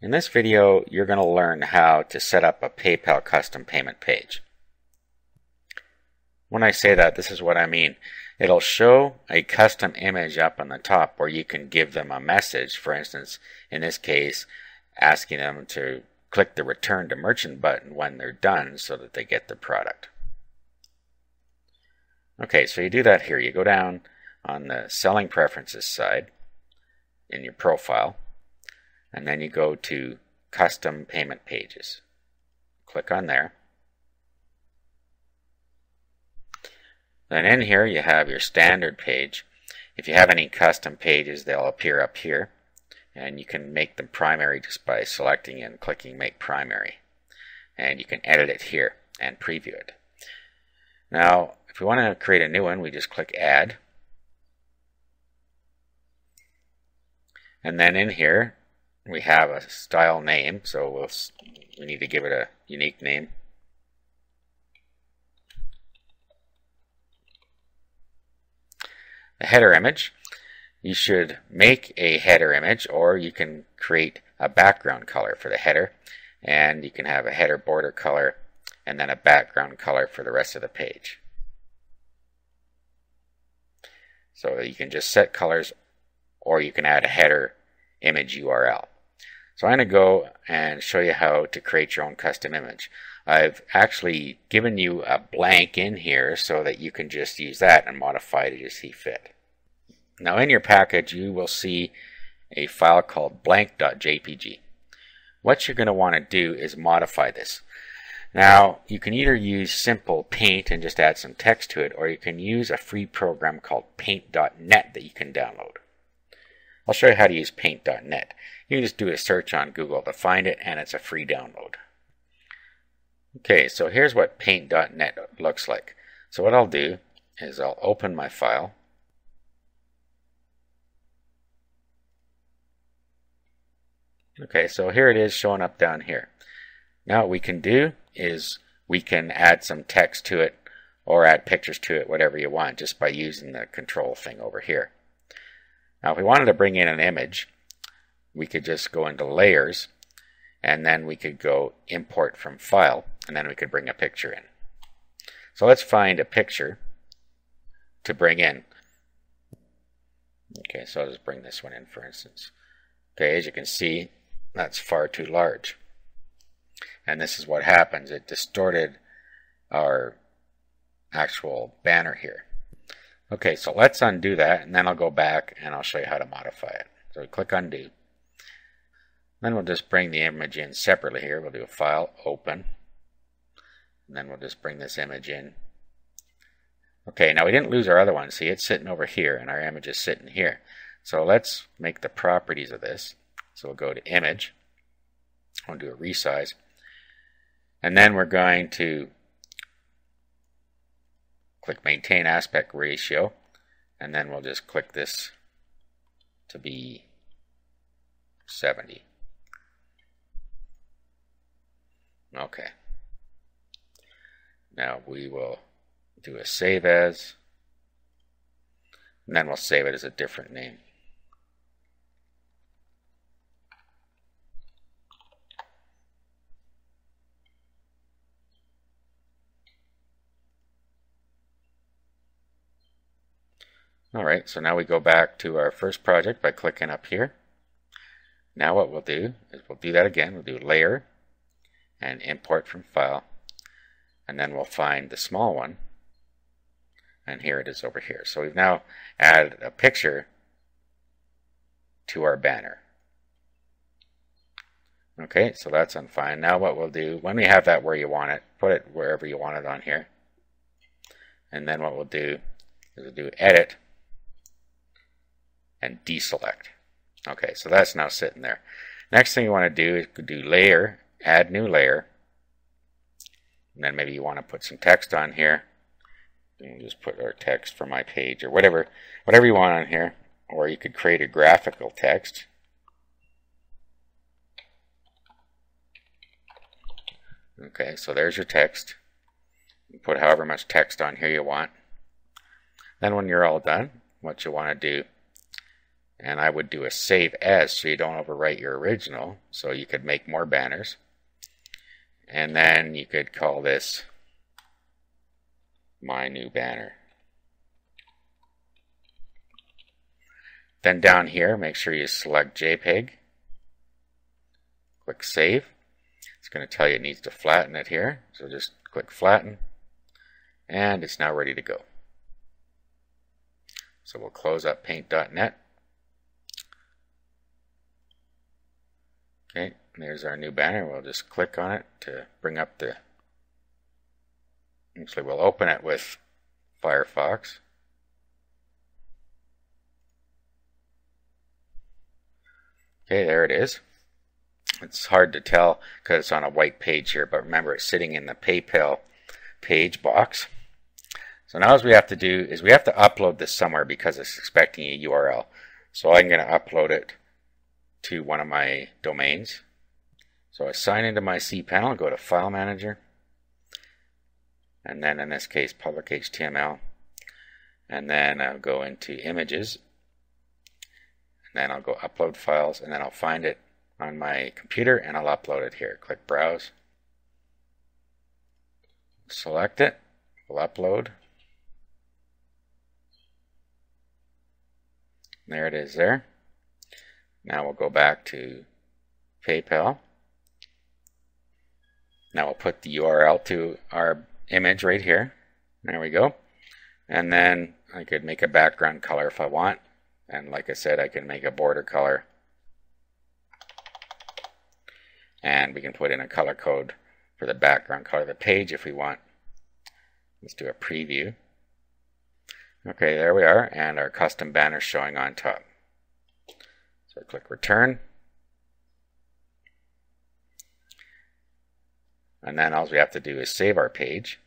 In this video, you're going to learn how to set up a PayPal custom payment page. When I say that, this is what I mean. It'll show a custom image up on the top where you can give them a message. For instance, in this case, asking them to click the return to merchant button when they're done so that they get the product. Okay, so you do that here. You go down on the selling preferences side in your profile and then you go to custom payment pages. Click on there. Then in here you have your standard page. If you have any custom pages, they'll appear up here. And you can make them primary just by selecting and clicking Make Primary. And you can edit it here and preview it. Now, if we want to create a new one, we just click Add. And then in here, we have a style name, so we'll, we need to give it a unique name. The header image, you should make a header image or you can create a background color for the header and you can have a header border color and then a background color for the rest of the page. So you can just set colors or you can add a header image URL. So I'm going to go and show you how to create your own custom image. I've actually given you a blank in here so that you can just use that and modify it as you see fit. Now in your package you will see a file called blank.jpg. What you're going to want to do is modify this. Now you can either use simple paint and just add some text to it or you can use a free program called paint.net that you can download. I'll show you how to use paint.net. You just do a search on Google to find it and it's a free download. Okay, so here's what paint.net looks like. So what I'll do is I'll open my file. Okay, so here it is showing up down here. Now what we can do is we can add some text to it or add pictures to it, whatever you want, just by using the control thing over here. Now if we wanted to bring in an image, we could just go into layers and then we could go import from file and then we could bring a picture in. So let's find a picture to bring in. Okay, so I'll just bring this one in for instance. Okay, as you can see, that's far too large. And this is what happens. It distorted our actual banner here. Okay, so let's undo that, and then I'll go back and I'll show you how to modify it. So we click undo. Then we'll just bring the image in separately here. We'll do a file, open, and then we'll just bring this image in. Okay, now we didn't lose our other one. See, it's sitting over here, and our image is sitting here. So let's make the properties of this. So we'll go to image. We'll do a resize. And then we're going to click maintain aspect ratio and then we'll just click this to be 70 okay now we will do a save as and then we'll save it as a different name Alright, so now we go back to our first project by clicking up here. Now what we'll do is we'll do that again. We'll do layer and import from file. And then we'll find the small one. And here it is over here. So we've now added a picture to our banner. Okay, so that's on fine. Now what we'll do, when we have that where you want it, put it wherever you want it on here. And then what we'll do is we'll do edit and deselect. Okay, so that's now sitting there. Next thing you want to do is do layer, add new layer, and then maybe you want to put some text on here. And just put our text for my page or whatever, whatever you want on here. Or you could create a graphical text. Okay, so there's your text. You put however much text on here you want. Then when you're all done, what you want to do And I would do a save as so you don't overwrite your original. So you could make more banners. And then you could call this my new banner. Then down here, make sure you select JPEG. Click Save. It's going to tell you it needs to flatten it here. So just click Flatten. And it's now ready to go. So we'll close up paint.net. Okay, there's our new banner. We'll just click on it to bring up the. Actually, we'll open it with Firefox. Okay, there it is. It's hard to tell because it's on a white page here, but remember it's sitting in the PayPal page box. So now what we have to do is we have to upload this somewhere because it's expecting a URL. So I'm going to upload it to one of my domains. So I sign into my cPanel, go to File Manager, and then in this case Public HTML, and then I'll go into Images, and then I'll go Upload Files, and then I'll find it on my computer and I'll upload it here. Click Browse, select it, we'll upload. There it is there. Now we'll go back to PayPal. Now we'll put the URL to our image right here. There we go. And then I could make a background color if I want. And like I said, I can make a border color. And we can put in a color code for the background color of the page if we want. Let's do a preview. Okay, there we are, and our custom banner showing on top. So I click return. And then all we have to do is save our page.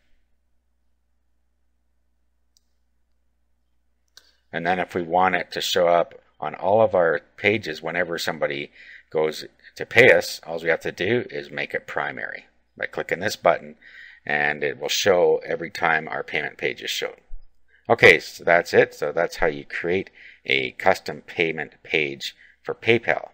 And then if we want it to show up on all of our pages whenever somebody goes to pay us, all we have to do is make it primary by clicking this button and it will show every time our payment page is shown. Okay, so that's it. So that's how you create a custom payment page for PayPal.